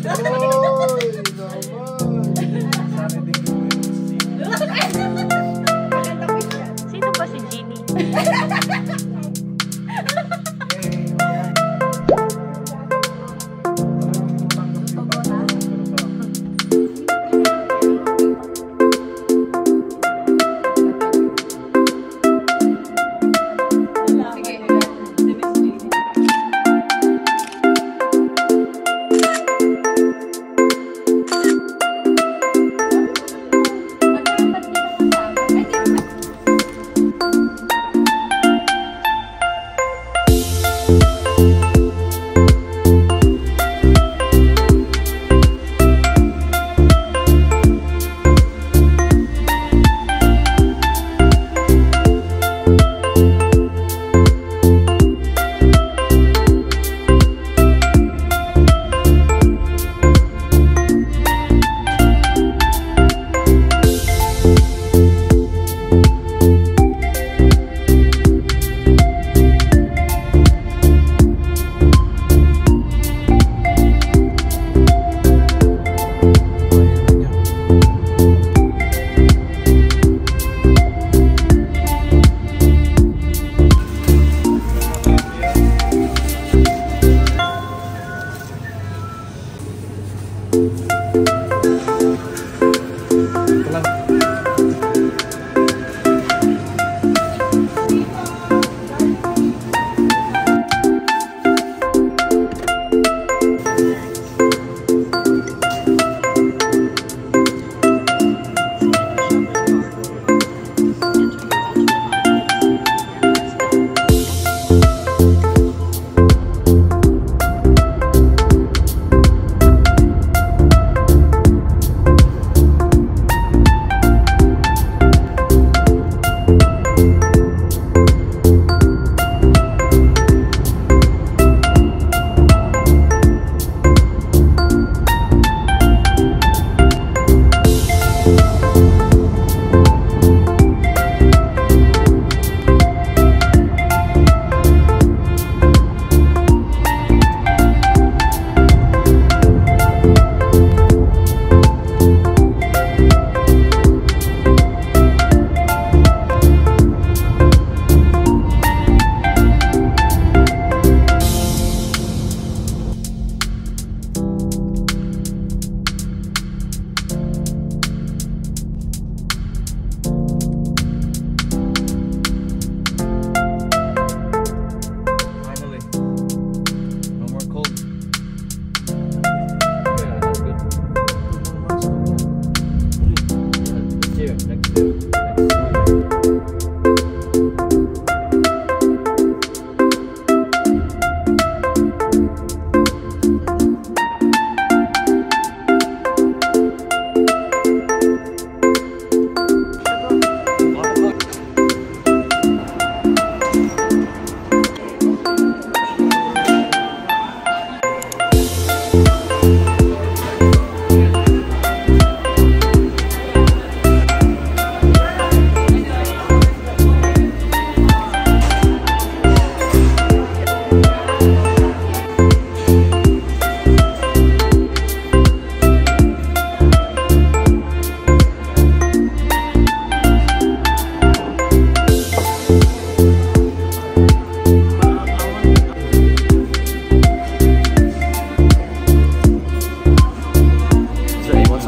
Uy, naman.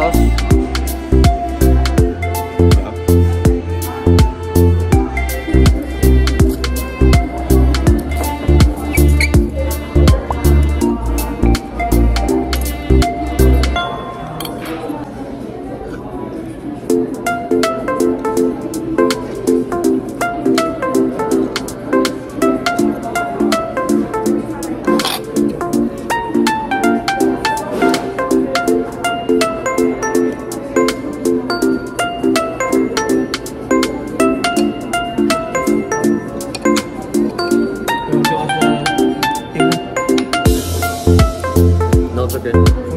besos. 这边。